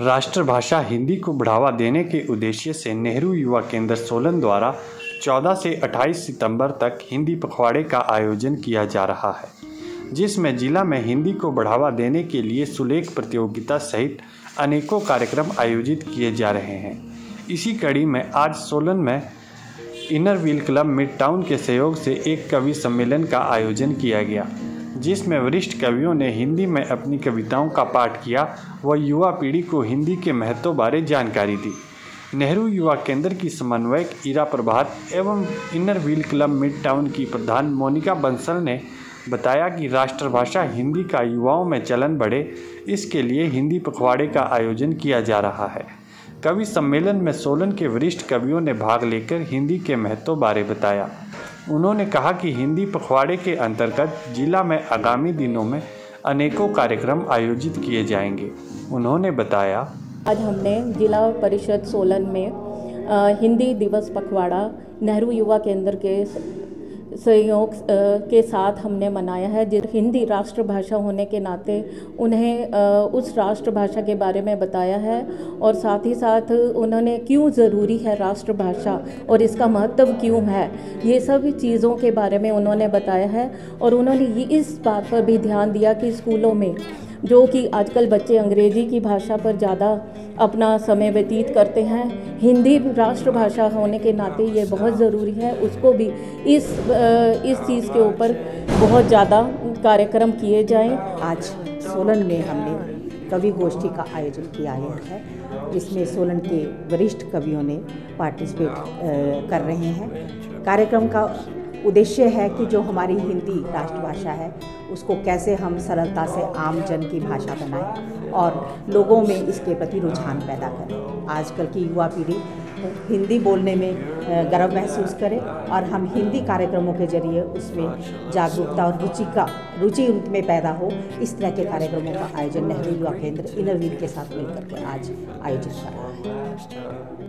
राष्ट्रभाषा हिंदी को बढ़ावा देने के उद्देश्य से नेहरू युवा केंद्र सोलन द्वारा 14 से 28 सितंबर तक हिंदी पखवाड़े का आयोजन किया जा रहा है, जिसमें जिला में हिंदी को बढ़ावा देने के लिए सुलेख प्रतियोगिता सहित अनेकों कार्यक्रम आयोजित किए जा रहे हैं। इसी कड़ी में आज सोलन में inner wheel club mid town के सहयोग से एक कवि सम्मेलन का आयोजन किया गया। जिसमें वरिष्ठ कवियों ने हिंदी में अपनी कविताओं का पाठ किया व युवा पीढ़ी को हिंदी के महत्व बारे जानकारी दी। नेहरू युवा केंद्र की समन्वयक ईरा प्रभात एवं inner wheel club mid town की प्रधान मोनिका बंसल ने बताया कि राष्ट्रभाषा हिंदी का युवाओं में चलन बढ़े, इसके लिए हिंदी पखवाड़े का आयोजन किया जा रहा है। कवि सम्मेलन में सोलन के वरिष्ठ कवियों ने भाग लेकर हिंदी के महत्व बारे बताया। उन्होंने कहा कि हिंदी पखवाड़े के अंतर्गत जिला में आगामी दिनों में अनेकों कार्यक्रम आयोजित किए जाएँगे। उन्होंने बताया, आज हमने जिला परिषद सोलन में हिंदी दिवस पखवाड़ा नेहरू युवा केंद्र के सहयोग के साथ हमने मनाया है। जिस हिंदी राष्ट्रभाषा होने के नाते उन्हें उस राष्ट्रभाषा के बारे में बताया है और साथ ही साथ उन्होंने क्यों ज़रूरी है राष्ट्रभाषा और इसका महत्व क्यों है, ये सब चीज़ों के बारे में उन्होंने बताया है। और उन्होंने इस बात पर भी ध्यान दिया कि स्कूलों में जो कि आजकल बच्चे अंग्रेज़ी की भाषा पर ज़्यादा अपना समय व्यतीत करते हैं। हिंदी राष्ट्रभाषा होने के नाते ये बहुत ज़रूरी है। उसको भी इस इस चीज़ के ऊपर बहुत ज़्यादा कार्यक्रम किए जाएँ। आज सोलन में हमने कवि गोष्ठी का आयोजन किया गया है। जिसमें सोलन के वरिष्ठ कवियों ने पार्टिसिपेट कर रहे हैं। कार्यक्रम का उद्देश्य है कि जो हमारी हिंदी राष्ट्रभाषा है, उसको कैसे हम सरलता से आम जन की भाषा बनाएँ और लोगों में इसके प्रति रुझान पैदा करें। आजकल की युवा पीढ़ी हिंदी बोलने में गर्व महसूस करे और हम हिंदी कार्यक्रमों के ज़रिए उसमें जागरूकता और रुचि का, रुचि उनमें पैदा हो, इस तरह के कार्यक्रमों का आयोजन नेहरू युवा केंद्र इनरवीर के साथ मिलकर के आज आयोजित कर रहा है।